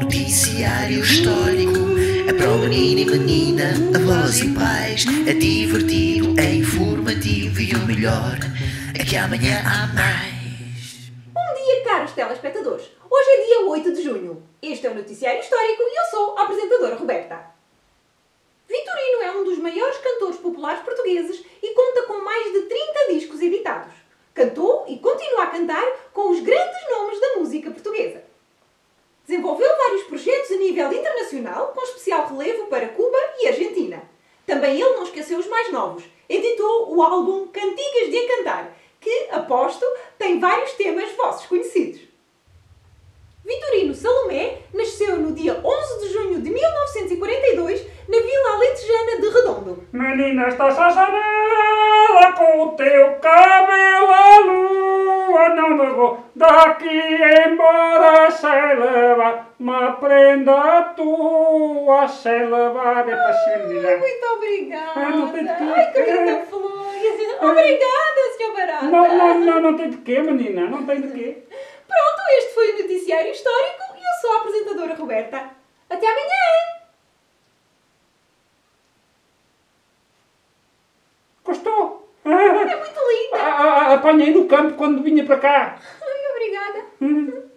noticiário histórico. É para o menino e menina, avós e pais. É divertido, é informativo e o melhor é que amanhã há mais. Bom dia, caros telespectadores. Hoje é dia 8 de junho. Este é o Noticiário Histórico e eu sou a apresentadora Roberta. Vitorino é um dos maiores cantores populares portugueses e conta com mais de 30 discos editados. Cantou e continua a cantar com os grandes internacional, com especial relevo para Cuba e Argentina. Também ele não esqueceu os mais novos. Editou o álbum Cantigas de Encantar, que, aposto, tem vários temas vossos conhecidos. Vitorino Salomé nasceu no dia 11 de junho de 1942 na Vila Alentejana de Redondo. Menina, estás à janela com o teu cabelo me daqui embora sem levar uma prenda tua. Sem levar é para menina. Muito obrigada! Ah, não tem de quê. Ai, que linda flor! Obrigada, Sr. Barata! Não, não, não, não tem de quê, menina. Não tem de quê. Pronto, este foi o Noticiário Histórico e eu sou a apresentadora Roberta. Até amanhã! Gostou? É muito linda! Ah, ah, Apanhei no campo quando vinha para cá. Ai, obrigada! Hum.